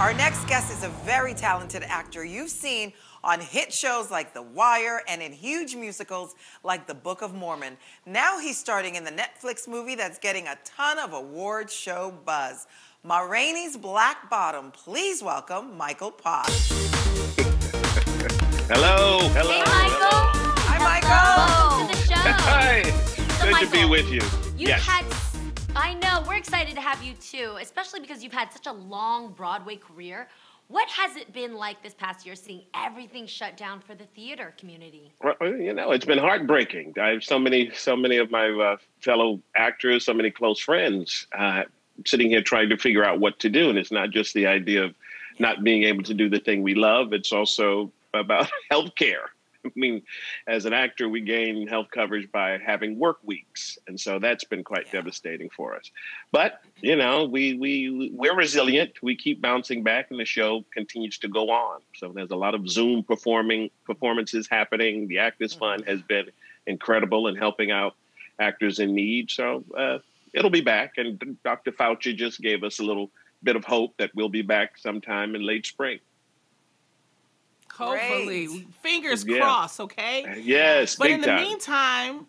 Our next guest is a very talented actor you've seen on hit shows like The Wire and in huge musicals like The Book of Mormon. Now he's starting in the Netflix movie that's getting a ton of award show buzz. Ma Rainey's Black Bottom. Please welcome Michael Potts. hello, hello. Hey, Michael. Hi, Michael. Welcome to the show. Hi. So, Good Michael, to be with you. You've yes. had, I know, we're excited to have you too, especially because you've had such a long Broadway career. What has it been like this past year seeing everything shut down for the theater community? Well, you know, it's been heartbreaking. I have so many, so many of my uh, fellow actors, so many close friends, uh, sitting here trying to figure out what to do. And it's not just the idea of not being able to do the thing we love. It's also about health care. I mean, as an actor, we gain health coverage by having work weeks, and so that's been quite Yeah. devastating for us. But you know, we we we're resilient. We keep bouncing back, and the show continues to go on. So there's a lot of Zoom performing performances happening. The Actors Fund has been incredible in helping out actors in need. So uh, it'll be back, and Dr. Fauci just gave us a little bit of hope that we'll be back sometime in late spring. Hopefully, Great. fingers Yeah. crossed. Okay. Yes, But big in the time. meantime,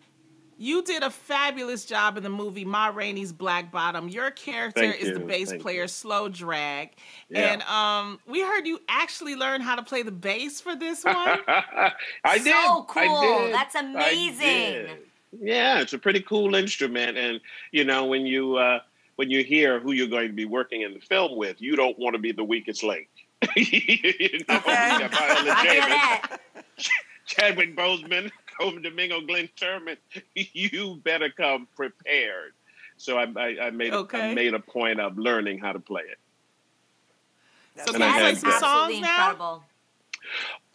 you did a fabulous job in the movie Ma Rainey's Black Bottom. Your character Thank is the bass thank player, you. Slow Drag, Yeah. and um, we heard you actually learn how to play the bass for this one. I did. So I cool. did. That's I amazing. did. Yeah, it's a pretty cool instrument, and you know when you uh, when you hear who you're going to be working in the film with, you don't want to be the weakest link. you know, Okay. you got I hear that. Chadwick Boseman, Colman Domingo, Glynn Turman. You better come prepared. So I, I, I made a, I Okay. made a point of learning how to play it. That's So And I can you had play some songs now? incredible.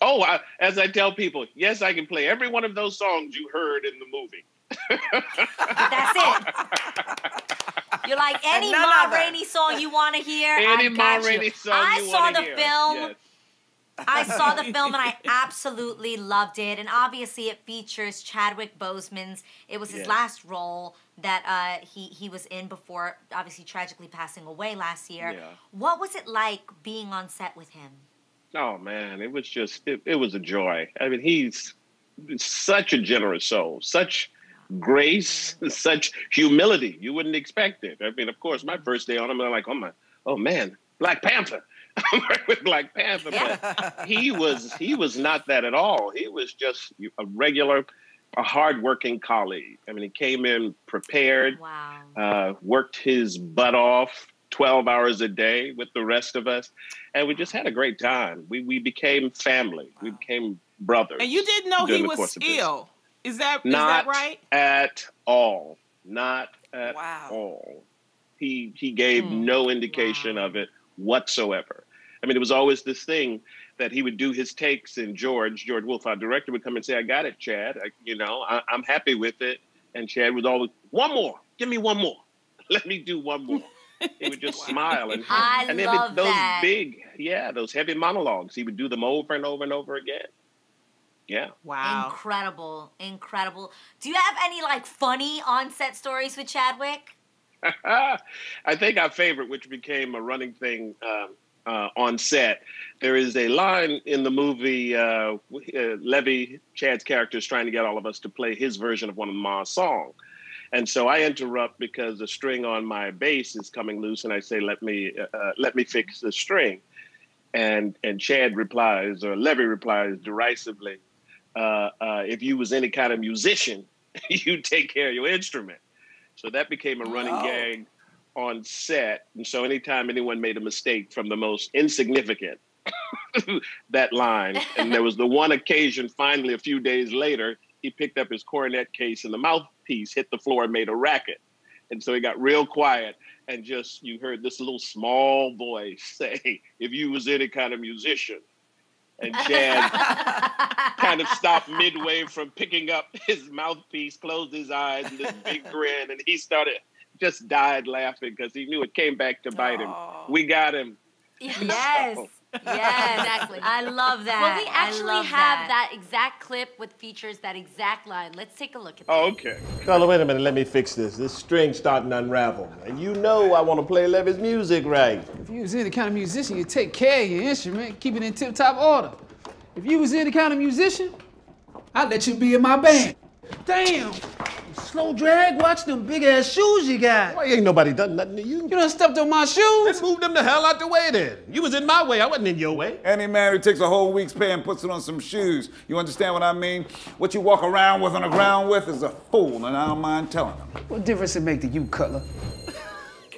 Oh, I, as I tell people, yes, I can play every one of those songs you heard in the movie. That's it. You're like any Ma. Rainey song you want to hear. Any I Ma got you. Rainey song I saw the hear. film. Yes. I saw the film and I absolutely loved it. And obviously, it features Chadwick Boseman's. It was his Yeah. last role that uh, he he was in before, obviously tragically passing away last year. Yeah. What was it like being on set with him? Oh man, it was just it, it was a joy. I mean, he's such a generous soul, such grace, such humility. You wouldn't expect it. I mean, of course, my first day on him, I'm like, oh my, oh man, Black Panther. I'm right with Black Panther, but he was he was not that at all. He was just a regular, a hardworking colleague. I mean, he came in prepared Wow. uh, worked his butt off 12 hours a day with the rest of us. And we just had a great time. We, we became family. We became brothers. and you didn't know he was of this. ill. Is that is Not that right? at all. Not at Wow. all. He, he gave Hmm. no indication Wow. of it whatsoever. I mean, it was always this thing that he would do his takes, and George, George Wolfe, our director, would come and say, I got it, Chad. I, you know, I, I'm happy with it. And Chad would always, one more, give me one more. Let me do one more. he would just smile and, I and then those that. big, yeah, those heavy monologues. He would do them over and over and over again. Yeah. Wow. Incredible, incredible. Do you have any like funny on-set stories with Chadwick? I think our favorite, which became a running thing um, uh, on set, there is a line in the movie. Uh, uh, Levee, Chad's character, is trying to get all of us to play his version of one of Ma's songs. And so I interrupt because the string on my bass is coming loose, and I say, "Let me, uh, uh, let me fix the string." And and Chad replies, or Levee replies derisively, uh, uh, "If you was any kind of musician, you take care of your instrument." So that became a running Oh. gag on set. And so anytime anyone made a mistake from the most insignificant, that line, and there was the one occasion finally a few days later, he picked up his cornet case and the mouthpiece hit the floor and made a racket. And so he got real quiet and just you heard this little small voice say, if you was any kind of musician. And Chad kind of stopped midway from picking up his mouthpiece, closed his eyes, and this big grin, and he started just died laughing because he knew it came back to bite him. Oh. We got him. Yes. So, Yes, Exactly. I love that. Well, we actually love have that. exact clip with features that exact line. Let's take a look at oh, that. Oh, okay. Carla, wait a minute. Let me fix this. This string's starting to unravel. And you know I want to play Levee's music right. If you was any kind of musician, you'd take care of your instrument, keep it in tip-top order. If you was any kind of musician, I'd let you be in my band. Damn! Slow drag, watch them big ass shoes you got. Why ain't nobody done nothing to you? You done stepped on my shoes. Let's move them the hell out the way then. You was in my way. I wasn't in your way. Any man who takes a whole week's pay and puts it on some shoes, you understand what I mean? What you walk around with on the ground with is a fool, and I don't mind telling them. What difference it make to you, Cutler?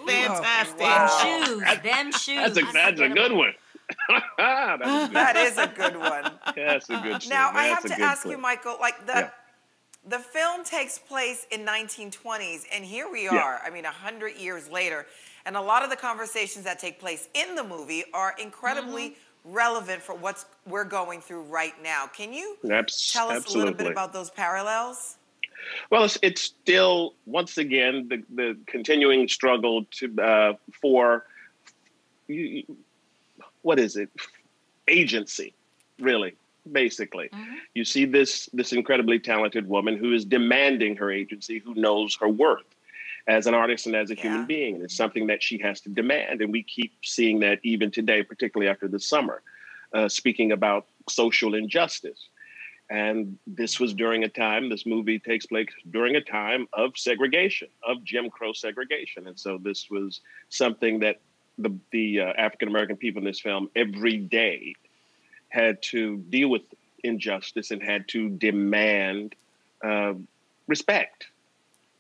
Fantastic. Wow. Shoes, them shoes. That's a, that's a good one. that's, a good, That is a good one. that's a good Now scene. I have to ask clip. you, Michael. Like the Yeah. The film takes place in 1920s, and here we Yeah. are. I mean, hundred years later, and a lot of the conversations that take place in the movie are incredibly Mm-hmm. relevant for what we're going through right now. Can you Abs- tell us a little bit about those parallels? Well, it's, it's still once again the, the continuing struggle to uh, for you- what is it agency, really, basically. You see this this incredibly talented woman who is demanding her agency, who knows her worth as an artist and as a Yeah. human being. And it's something that she has to demand, and we keep seeing that even today, particularly after the summer, uh, speaking about social injustice. And this was during a time, this movie takes place during a time of segregation, of Jim Crow segregation. And so this was something that the, the uh, African American people in this film every day had to deal with injustice and had to demand uh, respect,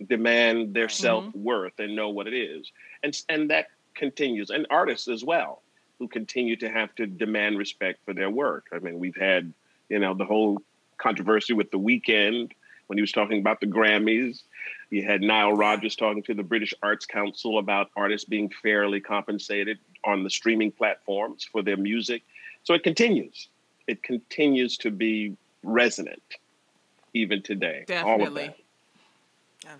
demand their self worth and know what it is. And, and that continues. And artists as well, who continue to have to demand respect for their work. I mean, we've had, you know, the whole controversy with The Weeknd when he was talking about the Grammys. You had Nile Rodgers talking to the British Arts Council about artists being fairly compensated on the streaming platforms for their music. So it continues. It continues to be resonant even today. Definitely.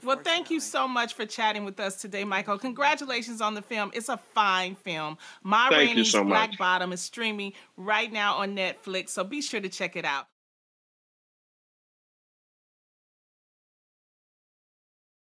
Well, thank you so much for chatting with us today, Michael. Congratulations on the film. It's a fine film. Ma Thank Rainey's so Black. Bottom is streaming right now on Netflix, so be sure to check it out.